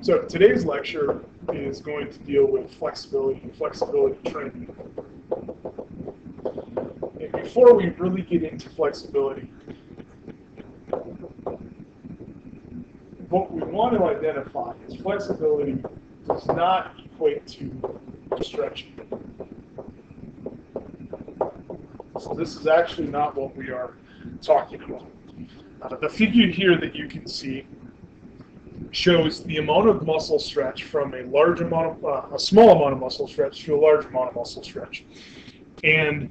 So today's lecture is going to deal with flexibility and flexibility training. And before we really get into flexibility, what we want to identify is flexibility does not equate to stretching. So this is actually not what we are talking about. Uh, the figure here that you can see shows the amount of muscle stretch from a large amount of, uh, a small amount of muscle stretch to a large amount of muscle stretch. And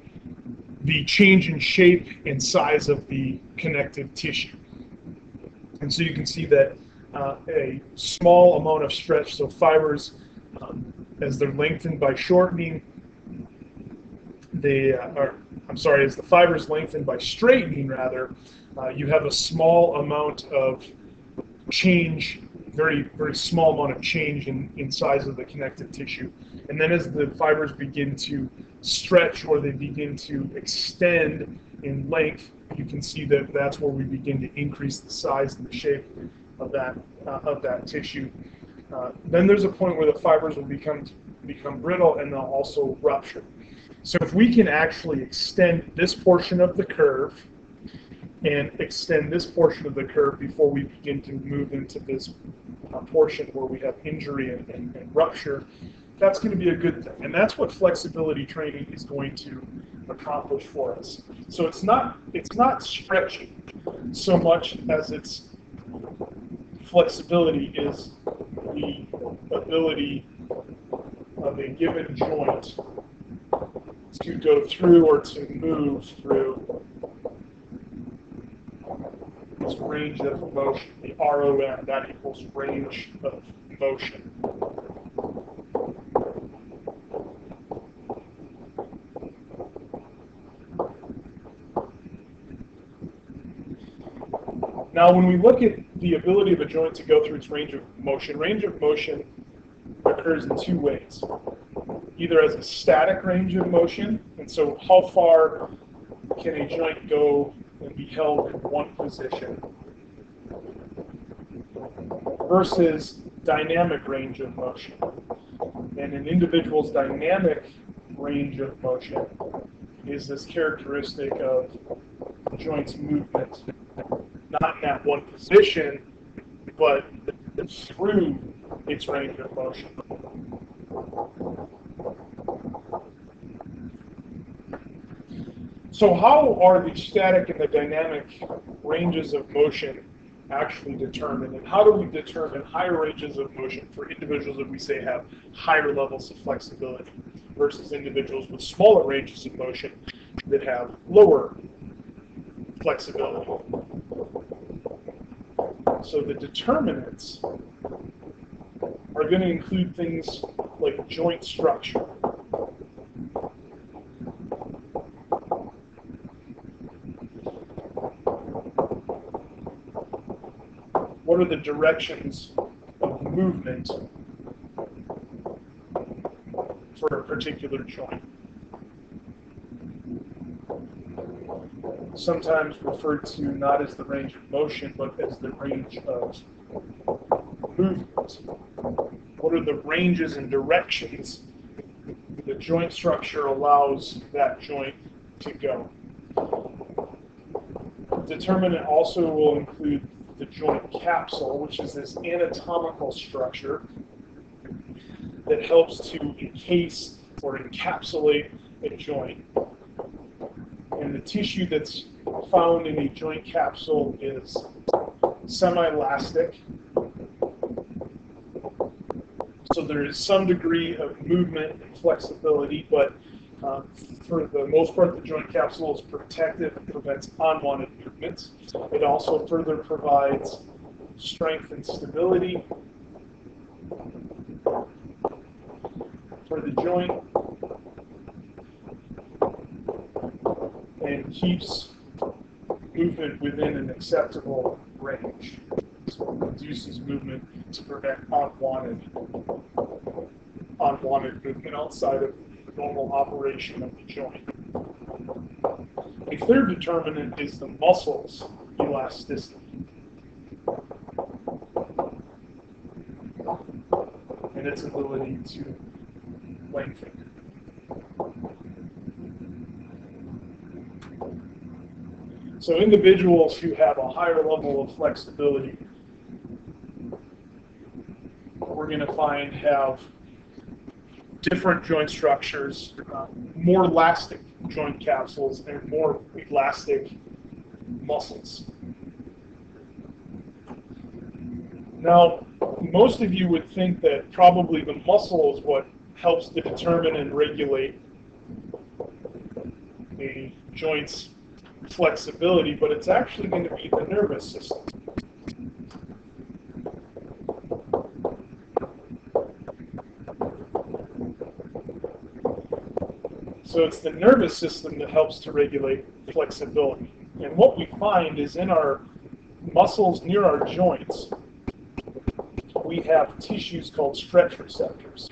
the change in shape and size of the connective tissue. And so you can see that uh, a small amount of stretch, so fibers, um, as they're lengthened by shortening, they uh, are, I'm sorry, as the fibers lengthen by straightening, rather, uh, you have a small amount of change, very, very small amount of change in, in size of the connective tissue. And then as the fibers begin to stretch or they begin to extend in length, you can see that that's where we begin to increase the size and the shape of that, uh, of that tissue. Uh, then there's a point where the fibers will become, become brittle and they'll also rupture. So if we can actually extend this portion of the curve and extend this portion of the curve before we begin to move into this uh, portion where we have injury and, and, and, rupture, that's going to be a good thing. And that's what flexibility training is going to accomplish for us. So it's not it's not stretching so much as it's flexibility is the ability of a given joint to go through or to move through this range of motion, the ROM, that equals range of motion. Now, when we look at the ability of a joint to go through its range of motion, range of motion occurs in two ways. Either as a static range of motion, and so how far can a joint go and be held in one position, versus dynamic range of motion. And an individual's dynamic range of motion is this characteristic of joint's movement, not in that one position, but through its range of motion. So how are the static and the dynamic ranges of motion actually determine, And how do we determine higher ranges of motion for individuals that we say have higher levels of flexibility versus individuals with smaller ranges of motion that have lower flexibility? So the determinants are going to include things like joint structure. What are the directions of movement for a particular joint? Sometimes referred to not as the range of motion, but as the range of movement. What are the ranges and directions the joint structure allows that joint to go? Determinant also will include joint capsule, which is this anatomical structure that helps to encase or encapsulate a joint. And the tissue that's found in a joint capsule is semi-elastic. So there is some degree of movement and flexibility, but uh, for the most part, the joint capsule is protective and prevents unwanted movements. It also further provides strength and stability for the joint and keeps movement within an acceptable range. So it reduces movement to prevent unwanted unwanted movement outside of normal operation of the joint. Third determinant is the muscle's elasticity. And its ability to lengthen. So individuals who have a higher level of flexibility, we're going to find have different joint structures, uh, more elastic joint capsules, and more elastic muscles. Now, most of you would think that probably the muscle is what helps to determine and regulate the joint's flexibility, but it's actually going to be the nervous system. So it's the nervous system that helps to regulate flexibility. And what we find is in our muscles near our joints, we have tissues called stretch receptors.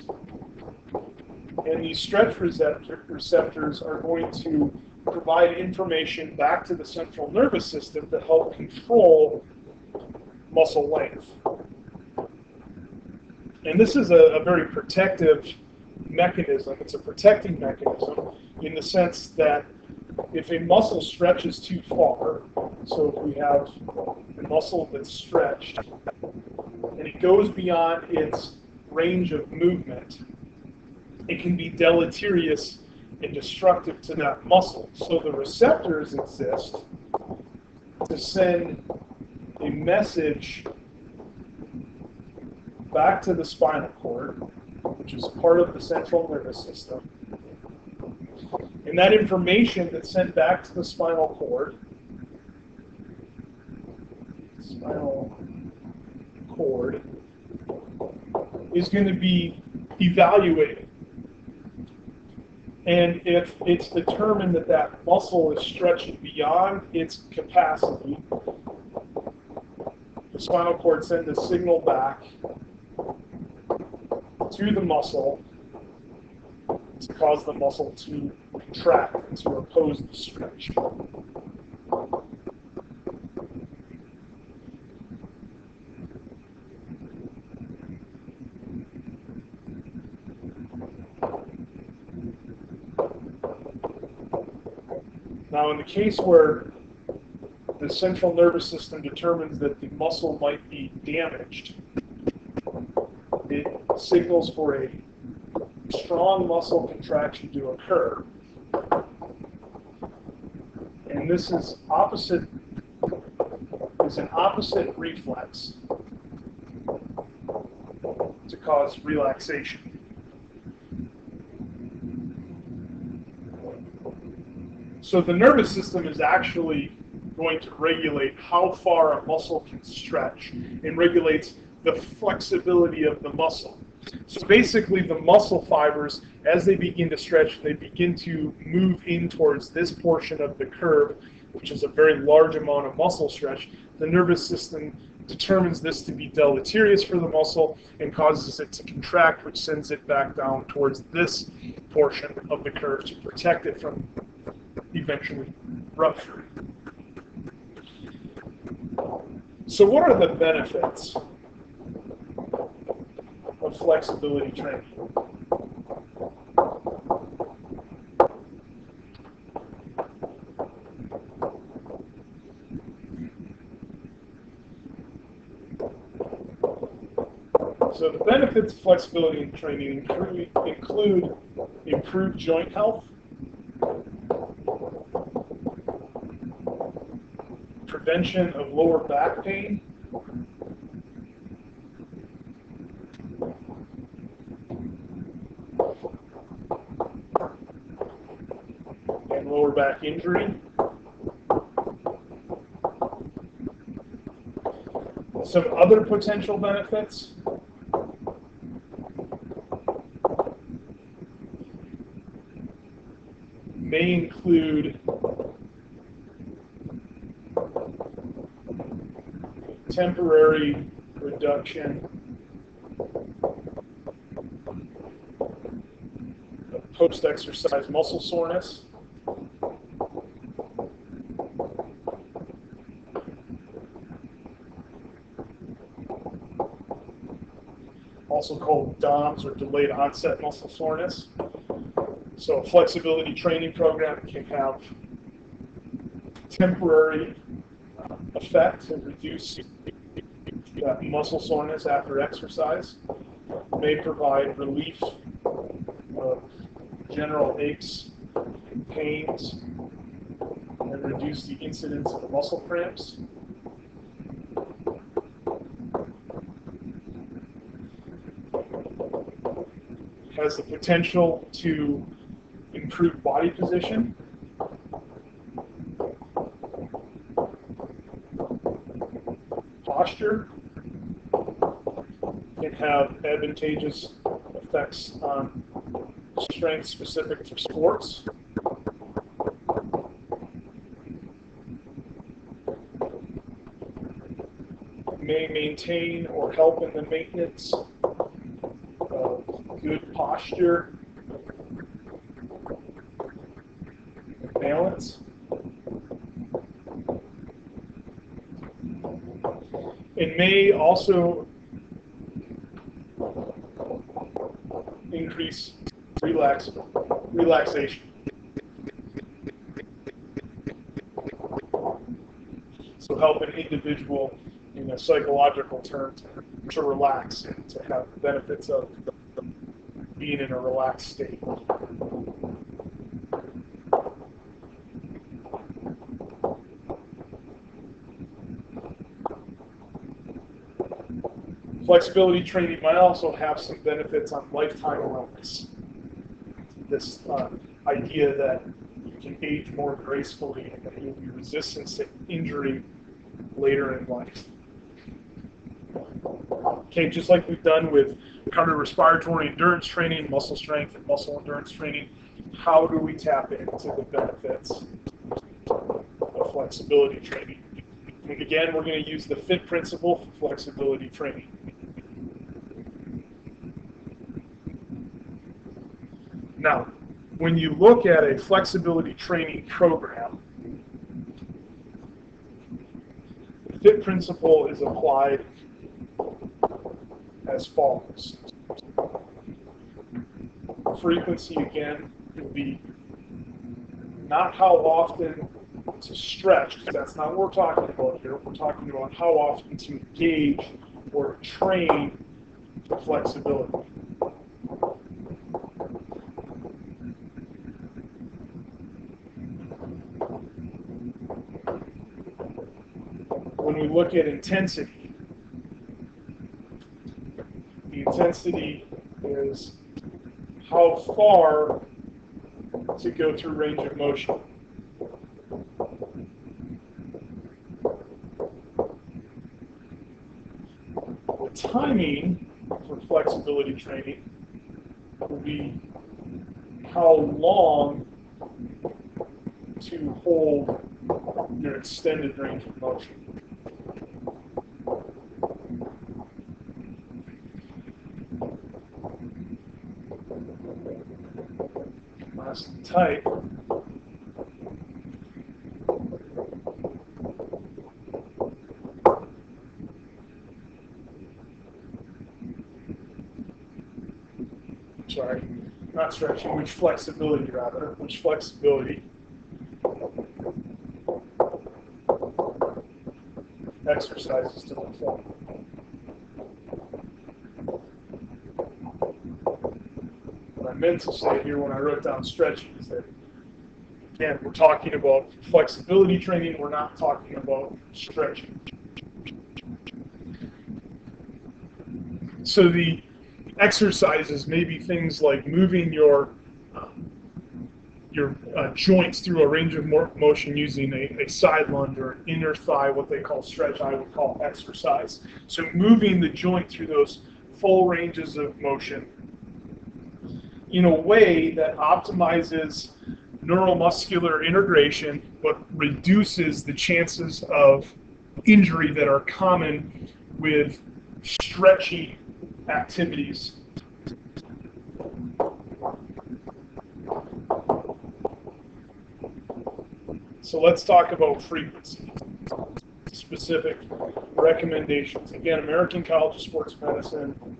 And these stretch receptors are going to provide information back to the central nervous system to help control muscle length. And this is a, a very protective mechanism. It's a protecting mechanism in the sense that if a muscle stretches too far, so if we have a muscle that's stretched and it goes beyond its range of movement, it can be deleterious and destructive to that muscle. So the receptors exist to send a message back to the spinal cord, which is part of the central nervous system. And that information that's sent back to the spinal cord, spinal cord, is going to be evaluated and if it's determined that that muscle is stretching beyond its capacity, the spinal cord sends a signal back to the muscle to cause the muscle to contract and to oppose the stretch. Now, in the case where the central nervous system determines that the muscle might be damaged, signals for a strong muscle contraction to occur. And this is opposite is an opposite reflex to cause relaxation. So the nervous system is actually going to regulate how far a muscle can stretch and regulates the flexibility of the muscle. So basically the muscle fibers, as they begin to stretch, they begin to move in towards this portion of the curve, which is a very large amount of muscle stretch. The nervous system determines this to be deleterious for the muscle and causes it to contract, which sends it back down towards this portion of the curve to protect it from eventually rupture. So what are the benefits of flexibility training? So the benefits of flexibility training include, include improved joint health, prevention of lower back pain. And lower back injury. Some other potential benefits. may include temporary reduction of post-exercise muscle soreness. Also called DOMS or delayed onset muscle soreness. So a flexibility training program can have temporary uh, effect to reduce that muscle soreness after exercise, may provide relief of general aches and pains, and reduce the incidence of muscle cramps. Has the potential to improve body position. Posture can have advantageous effects on strength specific for sports. May maintain or help in the maintenance good posture balance. It may also increase relax, relaxation. So help an individual in a psychological term to, to relax and to have the benefits of being in a relaxed state. Flexibility training might also have some benefits on lifetime wellness. This uh, idea that you can age more gracefully and that you'll be resistant to injury later in life. Okay, just like we've done with cardiorespiratory endurance training, muscle strength, and muscle endurance training, how do we tap into the benefits of flexibility training? And again, we're going to use the FIT principle for flexibility training. Now, when you look at a flexibility training program, the FIT principle is applied as follows. Frequency, again, would be not how often to stretch, because that's not what we're talking about here. We're talking about how often to engage or train for flexibility. When we look at intensity, the intensity is how far to go through range of motion. The timing for flexibility training will be how long to hold your extended range of motion. Last type sorry, not stretching, which flexibility rather, which flexibility exercises to perform. Say here when I wrote down stretching is that, again, we're talking about flexibility training, we're not talking about stretching. So the exercises may be things like moving your um, your uh, joints through a range of motion using a, a, side lunge or an inner thigh, what they call stretch, I would call exercise. So moving the joint through those full ranges of motion in a way that optimizes neuromuscular integration but reduces the chances of injury that are common with stretchy activities. So let's talk about frequency, specific recommendations. Again, American College of Sports Medicine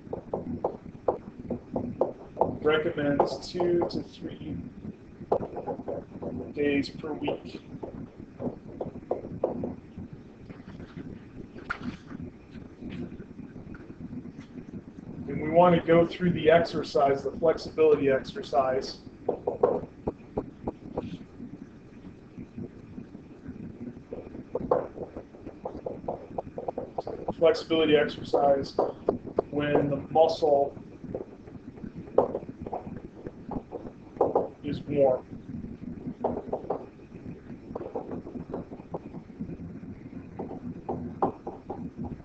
recommends two to three days per week. And we want to go through the exercise, the flexibility exercise. Flexibility exercise when the muscle warm.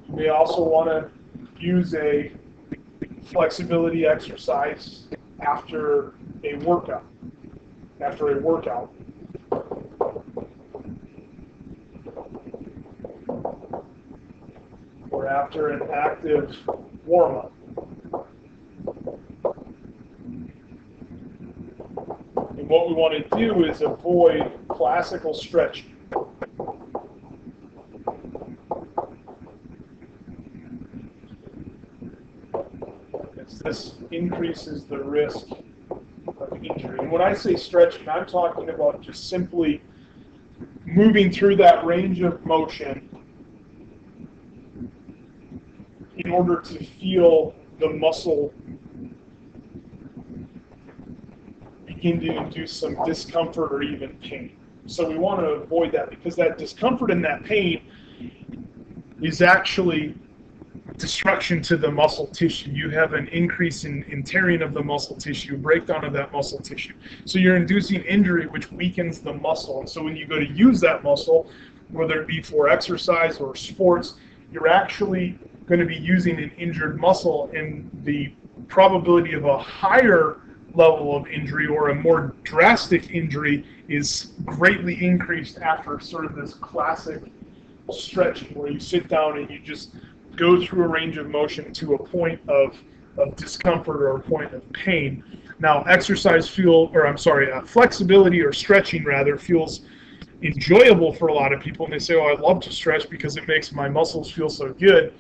You may also want to use a flexibility exercise after a workout. After a workout. Or after an active warm up. And what we want to do is avoid classical stretching. This increases the risk of injury. And when I say stretching, I'm talking about just simply moving through that range of motion in order to feel the muscle to induce some discomfort or even pain. So we want to avoid that because that discomfort and that pain is actually destruction to the muscle tissue. You have an increase in, in tearing of the muscle tissue, breakdown of that muscle tissue. So you're inducing injury, which weakens the muscle. And so when you go to use that muscle, whether it be for exercise or sports, you're actually going to be using an injured muscle, and the probability of a higher level of injury or a more drastic injury is greatly increased after sort of this classic stretching where you sit down and you just go through a range of motion to a point of, of discomfort or a point of pain. Now, exercise feel, or I'm sorry, uh, flexibility or stretching rather feels enjoyable for a lot of people, and they say, "Oh, I love to stretch because it makes my muscles feel so good."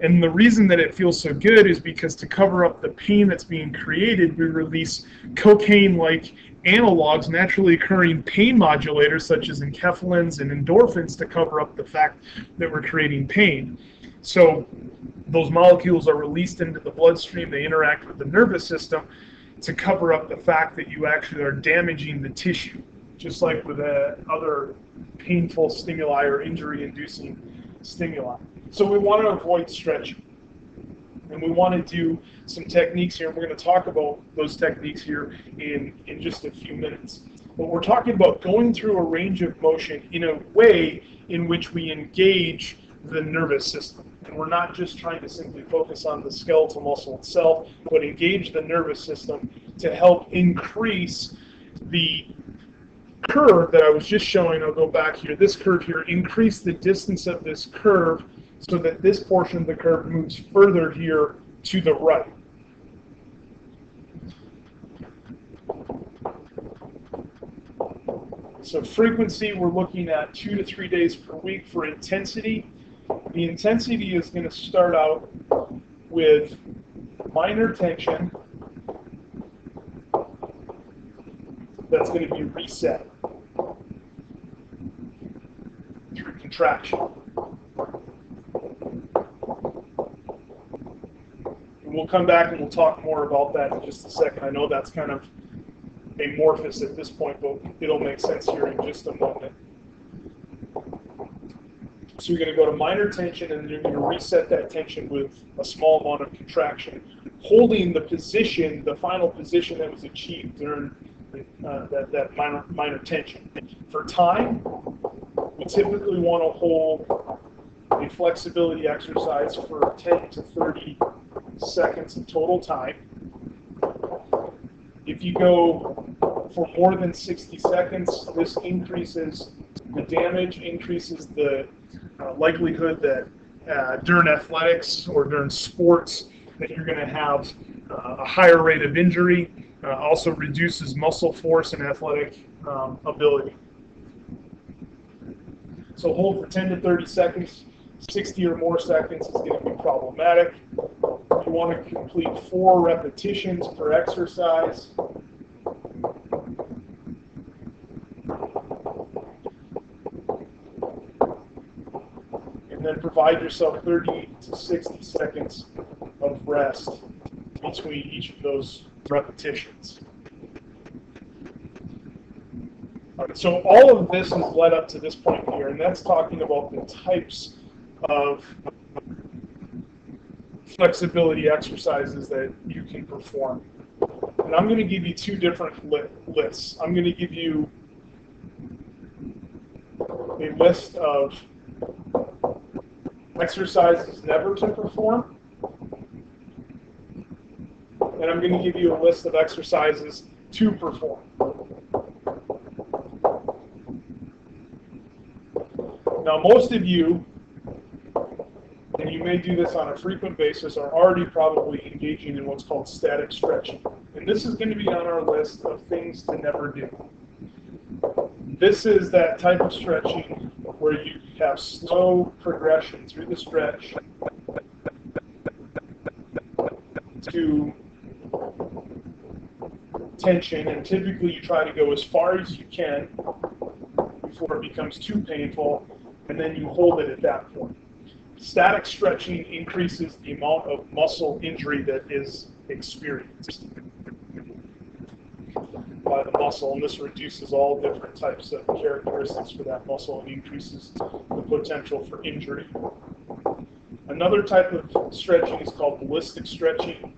And the reason that it feels so good is because to cover up the pain that's being created, we release cocaine-like analogs, naturally occurring pain modulators such as enkephalins and endorphins to cover up the fact that we're creating pain. So those molecules are released into the bloodstream, they interact with the nervous system to cover up the fact that you actually are damaging the tissue, just like with uh, other painful stimuli or injury-inducing stimuli. So we want to avoid stretching. And we want to do some techniques here, and we're going to talk about those techniques here in, in just a few minutes. But we're talking about going through a range of motion in a way in which we engage the nervous system. And we're not just trying to simply focus on the skeletal muscle itself, but engage the nervous system to help increase the curve that I was just showing. I'll go back here. This curve here, increase the distance of this curve so that this portion of the curve moves further here to the right. So frequency, we're looking at two to three days per week for intensity. The intensity is going to start out with minor tension that's going to be reset through contraction. We'll come back and we'll talk more about that in just a second. I know that's kind of amorphous at this point, but it'll make sense here in just a moment. So you're going to go to minor tension and you're going to reset that tension with a small amount of contraction, holding the position, the final position that was achieved during uh, that, that minor, minor tension. For time, we typically want to hold a flexibility exercise for 10 to 30 seconds of total time. If you go for more than 60 seconds, this increases the damage, increases the uh, likelihood that uh, during athletics or during sports that you're going to have uh, a higher rate of injury. Uh, also reduces muscle force and athletic um, ability. So hold for 10 to 30 seconds. 60 or more seconds is going to be problematic. You want to complete four repetitions per exercise. And then provide yourself 30 to 60 seconds of rest between each of those repetitions. All right, so all of this has led up to this point here, and that's talking about the types of flexibility exercises that you can perform. And I'm going to give you two different li lists. I'm going to give you a list of exercises never to perform, and I'm going to give you a list of exercises to perform. Now, most of you, you may do this on a frequent basis, are already probably engaging in what's called static stretching. And this is going to be on our list of things to never do. This is that type of stretching where you have slow progression through the stretch to tension, and typically you try to go as far as you can before it becomes too painful, and then you hold it at that point. Static stretching increases the amount of muscle injury that is experienced by the muscle, and this reduces all different types of characteristics for that muscle and increases the potential for injury. Another type of stretching is called ballistic stretching.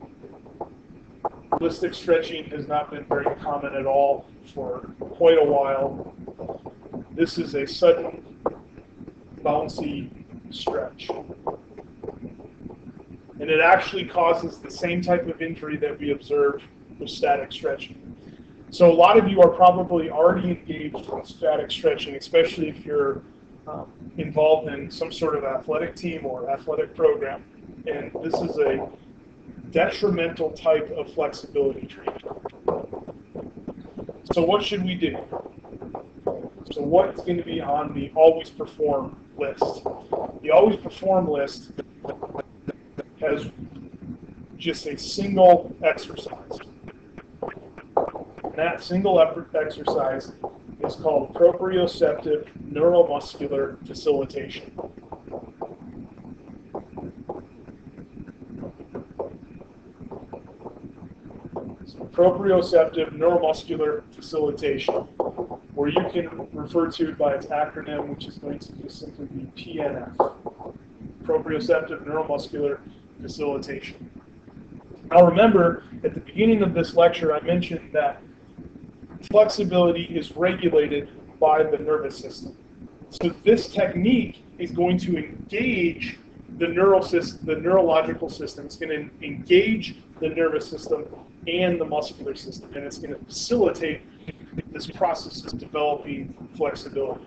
Ballistic stretching has not been very common at all for quite a while. This is a sudden, bouncy stretch. And it actually causes the same type of injury that we observe with static stretching. So a lot of you are probably already engaged in static stretching, especially if you're um, involved in some sort of athletic team or athletic program. And this is a detrimental type of flexibility training. So what should we do? So what's going to be on the always perform list? The always perform list has just a single exercise that single effort exercise is called proprioceptive neuromuscular facilitation. So proprioceptive neuromuscular facilitation, where you can refer to by its acronym, which is going to just simply be PNF, proprioceptive neuromuscular facilitation. Now remember, at the beginning of this lecture, I mentioned that flexibility is regulated by the nervous system. So this technique is going to engage the neural system, the neurological system. It's going to engage the nervous system and the muscular system, and it's going to facilitate this process of developing flexibility.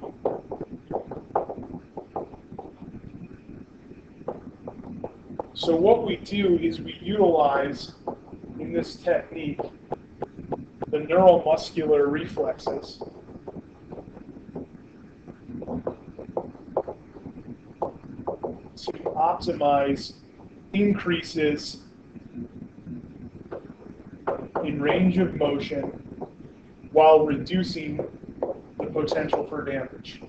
So what we do is we utilize in this technique the neuromuscular reflexes. To optimize increases in range of motion while reducing the potential for damage.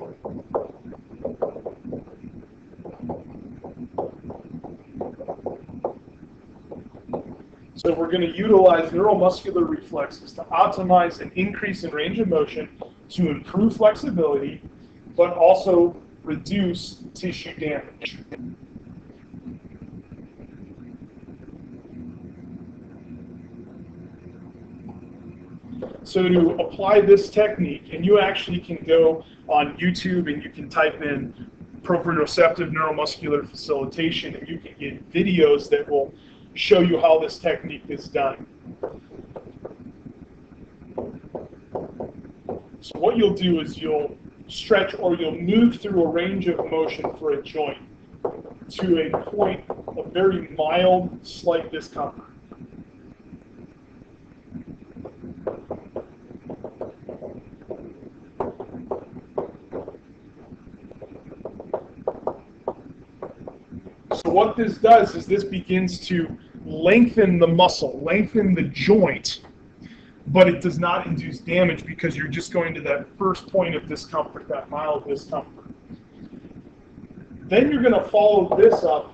So we're going to utilize neuromuscular reflexes to optimize an increase in range of motion to improve flexibility, but also reduce tissue damage. So to apply this technique, and you actually can go on YouTube and you can type in proprioceptive neuromuscular facilitation, and you can get videos that will show you how this technique is done. So what you'll do is you'll stretch or you'll move through a range of motion for a joint to a point of very mild, slight discomfort. So what this does is this begins to lengthen the muscle, lengthen the joint, but it does not induce damage because you're just going to that first point of discomfort, that mild discomfort. Then you're going to follow this up,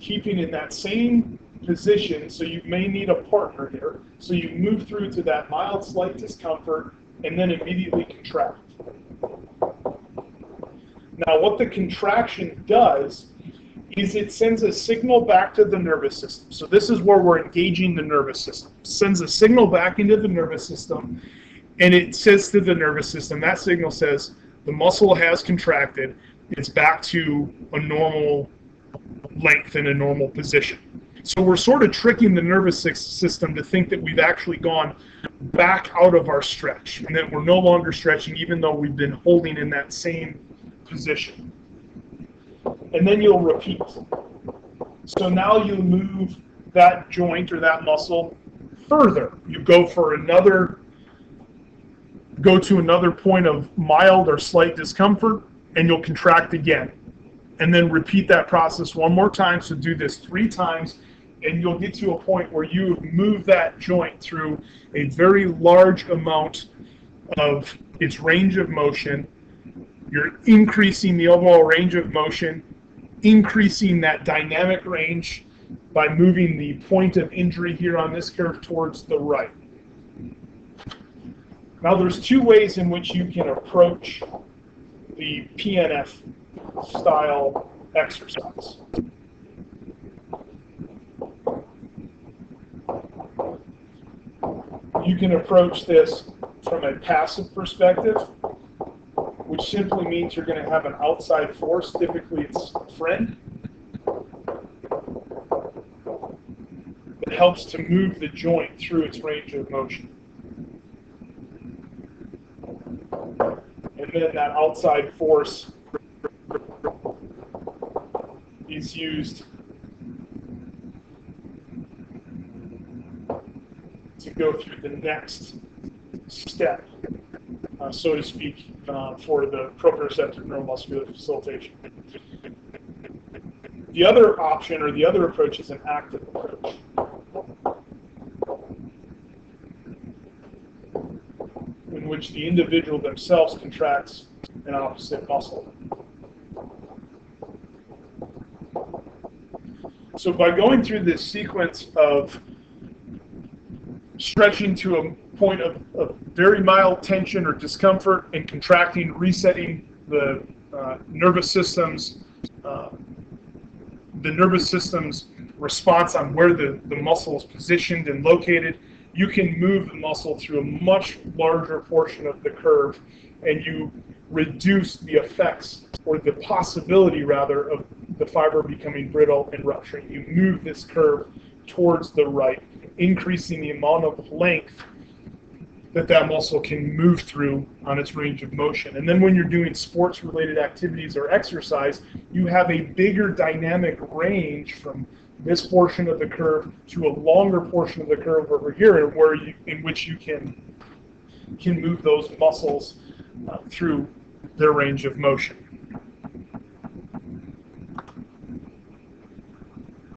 keeping in that same position, so you may need a partner here. So you move through to that mild slight discomfort and then immediately contract. Now what the contraction does is it sends a signal back to the nervous system. So this is where we're engaging the nervous system. Sends a signal back into the nervous system, and it says to the nervous system, that signal says the muscle has contracted, it's back to a normal length in a normal position. So we're sort of tricking the nervous system to think that we've actually gone back out of our stretch and that we're no longer stretching even though we've been holding in that same position and then you'll repeat. So now you move that joint or that muscle further. You go for another, go to another point of mild or slight discomfort, and you'll contract again. And then repeat that process one more time. So do this three times, and you'll get to a point where you move that joint through a very large amount of its range of motion. You're increasing the overall range of motion increasing that dynamic range by moving the point of injury here on this curve towards the right. Now there's two ways in which you can approach the PNF style exercise. You can approach this from a passive perspective, which simply means you're going to have an outside force, typically it's a friend, that helps to move the joint through its range of motion. And then that outside force is used to go through the next step uh, so to speak, uh, for the proprioceptive neuromuscular facilitation. The other option or the other approach is an active approach. In which the individual themselves contracts an opposite muscle. So by going through this sequence of stretching to a point of, of very mild tension or discomfort and contracting, resetting the uh, nervous system's uh, the nervous system's response on where the, the muscle is positioned and located, you can move the muscle through a much larger portion of the curve and you reduce the effects or the possibility rather of the fiber becoming brittle and rupturing. You move this curve towards the right, increasing the amount of length that that muscle can move through on its range of motion. And then when you're doing sports related activities or exercise, you have a bigger dynamic range from this portion of the curve to a longer portion of the curve over here where you, in which you can can move those muscles uh, through their range of motion.